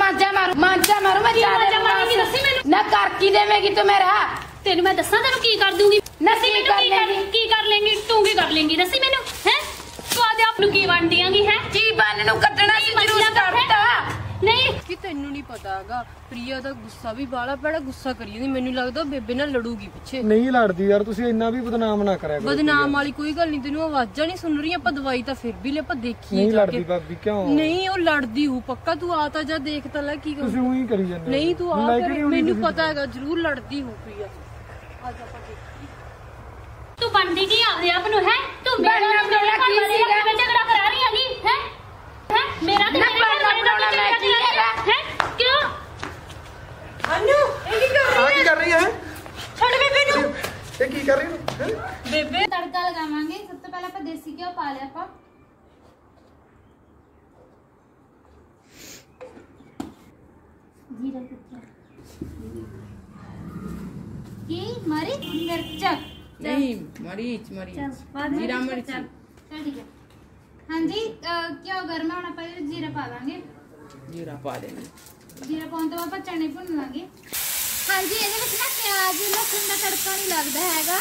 ਮਾਂਜਾ ਮਾਰੂ ਮਾਂਜਾ ਮਾਰੂ ਮੈਂ ਕੀ ਚਾਹ ਮਾਂਜਾ ਮਾਰੇਂਗੀ? ਦੇ ਦੱਸੀ ਮੈਨੂੰ। ਨਾ ਕਰ ਕੀ ਦੇਵੇਂਗੀ ਤੂੰ ਮੇਰਾ? ਤੈਨੂੰ ਮੈਂ ਦੱਸਾਂ ਤੈਨੂੰ ਕੀ ਕਰ ਦੂੰਗੀ? ਨਾ ਦੱਸੀ ਕੀ ਮੈਨੂੰ ਕਰ ਕੀ ਕਰ ਲੇਂਗੀ? ਕੀ ਕਰ ਲੇਂਗੀ? ਤੂੰ ਕੀ ਕਰ ਲੇਂਗੀ? ਦੱਸੀ ਮੈਨੂੰ ਹੈ? ਤੂੰ ਆਦੇ ਆਪ ਨੂੰ ਕੀ ਵੰਡ ਦਿਆਂਗੀ ਹੈ? ਕੀ ਬੰਨ ਨੂੰ ਕੱਢਣਾ ਸੀ ਜਰੂਰ ਕਰਤਾ ਨਹੀਂ। ਕਿ ਤੈਨੂੰ ਨਹੀਂ ਪਤਾ ਹੈਗਾ ਪ੍ਰਿਆ ਦਾ ਗੁੱਸਾ ਵੀ ਬਾਲਾ ਬੜਾ ਗੁੱਸਾ ਕਰੀ ਜਾਂਦੀ ਮੈਨੂੰ ਲੱਗਦਾ ਉਹ ਬੇਬੇ ਨਾਲ ਲੜੂਗੀ ਪਿੱਛੇ। ਨਹੀਂ ਲੜਦੀ ਯਾਰ ਤੁਸੀਂ ਇੰਨਾ ਵੀ ਬਦਨਾਮ ਨਾ ਕਰਿਆ ਕਰੋ ਬਦਨਾਮ ਵਾਲੀ ਕੋਈ ਗੱਲ ਨਹੀਂ ਤੈਨੂੰ ਆਵਾਜ਼ਾਂ ਨਹੀਂ ਸੁਣ ਰਹੀਆਂ ਆਪਾਂ ਦਵਾਈ ਤਾਂ ਫਿਰ ਵੀ ਲੈ ਆਪਾਂ ਦੇਖੀਏ ਨਹੀਂ ਲੜਦੀ ਕੇ। ਭਾਬੀ ਕਿਉਂ? ਨਹੀਂ ਉਹ ਲੜਦੀ ਹੂ ਪੱਕਾ ਤੂੰ ਆ ਤਾਂ ਜਾ ਦੇਖ ਤਾਂ ਲੈ ਕੀ ਕਰ। ਤੁਸੀਂ ਉਹੀ ਕਰੀ ਜਾਂਦੇ। ਨਹੀਂ ਤੂੰ ਆ ਮੈਨੂੰ। ਪਤਾ ਹੈਗਾ ਜ਼ਰੂਰ ਲੜਦੀ ਹੂ ਪ੍ਰਿਆ। ਅੱਜ ਆਪਾਂ ਦੇਖੀਏ। ਤੂੰ ਬਣਦੀ ਕੀ ਆਪਦੇ ਆਪ ਨੂੰ ਹੈ? ਤੂੰ ਮੇਰਾ ਨਾਲ? ਝਗੜਾ ਕਰਾ ਰਹੀ ਹੈਗੀ ਹੈ? क्या रही बेबे तड़का लगावांगे। सबसे पहले अपन देसी घी और पाले अपन जीरा की मरीच मिर्चक नहीं मरीच मरीच। जीरा मिर्च। चल ठीक है। हाँ जी क्या घर होना चने भुन लेंगे ਹਾਂਜੀ ਇਹਦੇ ਵਿੱਚ ਨਾ ਪਿਆਜ਼ ਲਸਣ ਦਾ ਤੜਕਾ ਨਹੀਂ ਲੱਗਦਾ ਹੈਗਾ।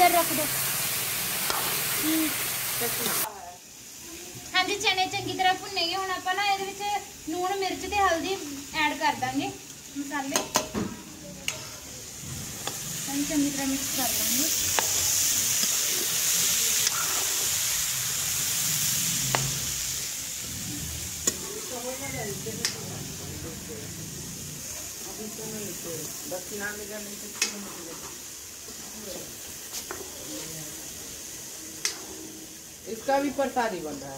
ਅੰਦਰ ਰੱਖ ਦੋ ਹਾਂਜੀ ਚਨੇ ਚੰਗੀ ਤਰ੍ਹਾਂ ਭੁੰਨੇ ਗਏ ਹੁਣ ਆਪਾਂ ਨਾ ਇਹਦੇ ਵਿੱਚ ਲੂਣ ਮਿਰਚ ਤੇ ਹਲਦੀ ਐਡ ਕਰ ਦਾਂਗੇ ਮਸਾਲੇ ਹਾਂ ਚੰਗੀ ਤਰ੍ਹਾਂ ਮਿਕਸ ਕਰ ਲਾਂਗੇ इसका भी प्रसादी बन रहा है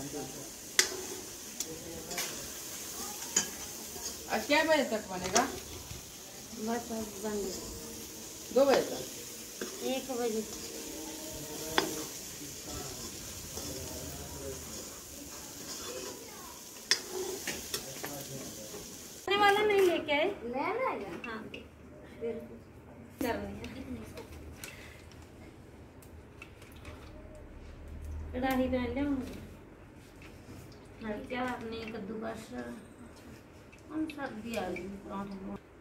आज क्या बजे तक बनेगा? बस बन दो बजे तक? एक बजे। वाला नहीं लेके आए? लेना है पहन में हल्का अपने कद्दूकस हम सर्दी आ गई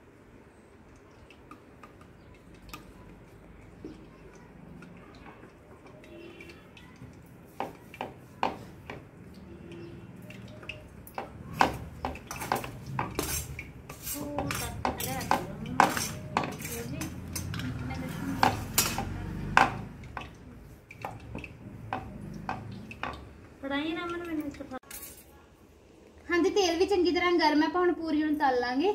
तेल भी चंकी तरह गर्म है भाव पूरी तल लाँगे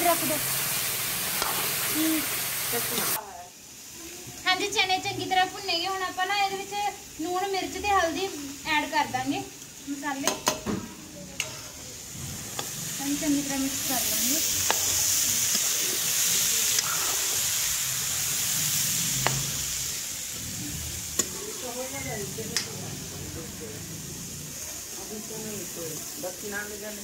ਹੈਗਾ ਅੰਦਰ ਰੱਖ ਦੋ ਹਾਂਜੀ ਚਨੇ ਚੰਗੀ ਤਰ੍ਹਾਂ ਭੁੰਨੇਗੇ ਹੁਣ ਆਪਾਂ ਨਾ ਇਹਦੇ ਵਿੱਚ ਲੂਣ ਮਿਰਚ ਤੇ ਹਲਦੀ ਐਡ ਕਰ ਦਾਂਗੇ ਮਸਾਲੇ ਹਾਂ ਚੰਗੀ ਤਰ੍ਹਾਂ ਮਿਕਸ ਕਰ ਲਾਂਗੇ दक्षिणा में जाने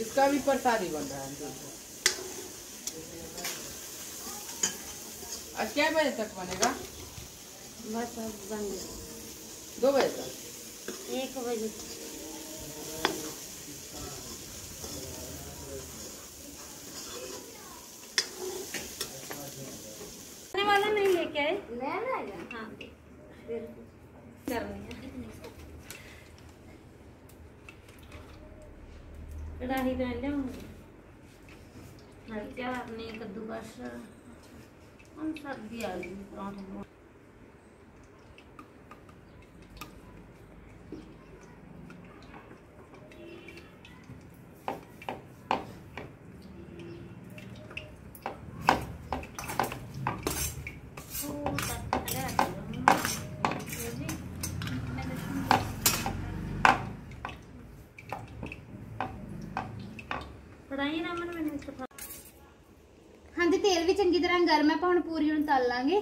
इसका भी प्रसादी बन रहा है आज क्या बजे तक बनेगा? बस बन दो बजे तक? एक बजे खाने वाला नहीं लेके आए ले आएगा हाँ फिर करनी है कढ़ाई पहन लियाऊँगी हल्का अपने कद्दूकस? हम सर्दी आ गई एंड गर्म है तो हम पूरी हूँ तल लेंगे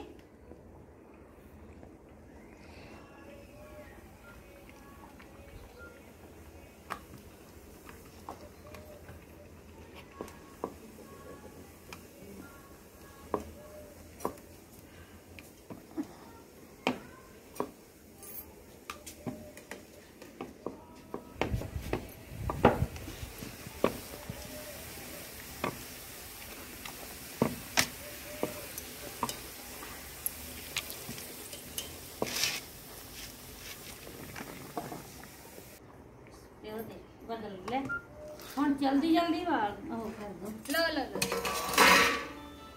ਜਲਦੀ ਜਲਦੀ ਵਾਲ ਉਹ ਕਰ ਦੋ। ਲੋ ਲੋ ਲੋ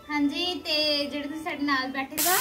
ਹਾਂਜੀ ਤੇ ਜਿਹੜੇ ਤੁਸੀਂ ਸਾਡੇ ਨਾਲ ਬੈਠੇ ਵਾ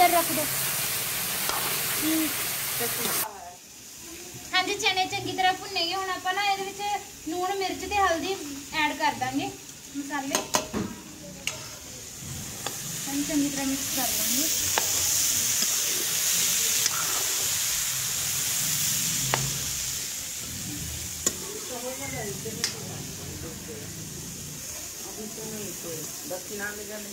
ਅੰਦਰ ਰੱਖ ਦੋ ਹਾਂਜੀ ਚਨੇ ਚੰਗੀ ਤਰ੍ਹਾਂ ਭੁੰਨੇਗੇ ਹੁਣ ਆਪਾਂ ਨਾ ਇਹਦੇ ਵਿੱਚ ਲੂਣ ਮਿਰਚ ਤੇ ਹਲਦੀ ਐਡ ਕਰ ਦਾਂਗੇ ਮਸਾਲੇ ਹਾਂ ਚੰਗੀ ਤਰ੍ਹਾਂ ਮਿਕਸ ਕਰ ਲਾਂਗੇ दक्षिणा में जाने